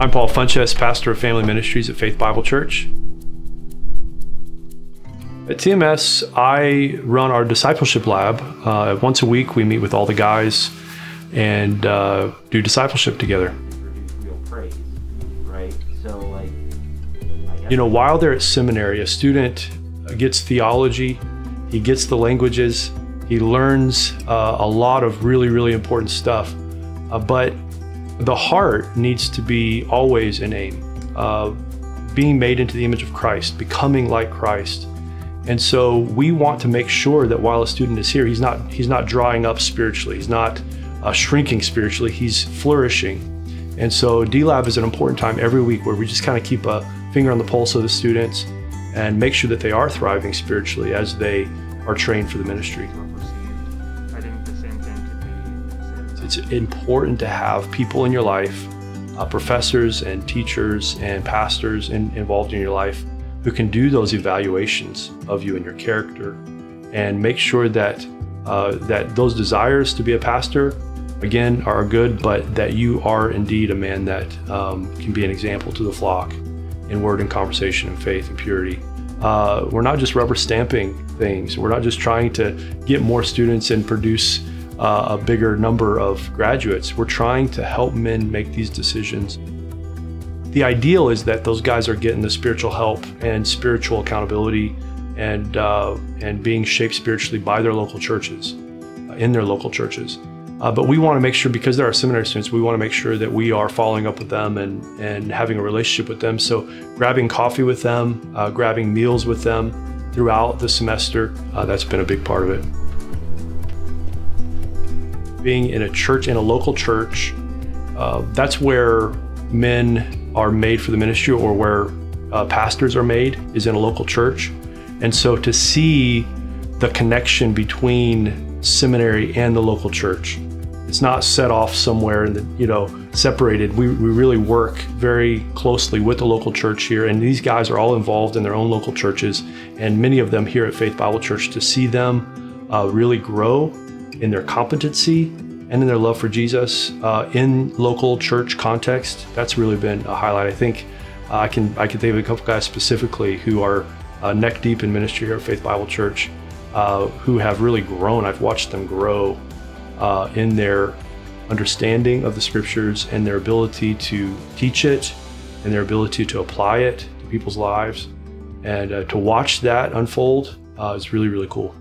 I'm Paul Funchess, pastor of family ministries at Faith Bible Church. At TMS, I run our discipleship lab. Uh, once a week, we meet with all the guys and uh, do discipleship together. You know, while they're at seminary, a student gets theology, he gets the languages, he learns uh, a lot of really, really important stuff. Uh, but the heart needs to be always an aim, uh, being made into the image of Christ, becoming like Christ. And so we want to make sure that while a student is here, he's not he's not drying up spiritually, he's not uh, shrinking spiritually, he's flourishing. And so D Lab is an important time every week where we just kind of keep a finger on the pulse of the students and make sure that they are thriving spiritually as they are trained for the ministry. It's important to have people in your life, uh, professors and teachers and pastors in, involved in your life who can do those evaluations of you and your character and make sure that uh, that those desires to be a pastor again are good but that you are indeed a man that um, can be an example to the flock in word and conversation and faith and purity. Uh, we're not just rubber stamping things. We're not just trying to get more students and produce uh, a bigger number of graduates. We're trying to help men make these decisions. The ideal is that those guys are getting the spiritual help and spiritual accountability and uh, and being shaped spiritually by their local churches uh, in their local churches. Uh, but we want to make sure because they're our seminary students we want to make sure that we are following up with them and and having a relationship with them. So grabbing coffee with them uh, grabbing meals with them throughout the semester uh, that's been a big part of it being in a church in a local church uh, that's where men are made for the ministry or where uh, pastors are made is in a local church. And so to see the connection between seminary and the local church, it's not set off somewhere and you know separated. We, we really work very closely with the local church here, and these guys are all involved in their own local churches, and many of them here at Faith Bible Church. To see them uh, really grow in their competency and in their love for Jesus uh, in local church context, that's really been a highlight. I think uh, I can I can think of a couple guys specifically who are uh, neck deep in ministry here at Faith Bible Church, uh, who have really grown. I've watched them grow uh, in their understanding of the scriptures and their ability to teach it and their ability to apply it to people's lives. And uh, to watch that unfold is really, really cool.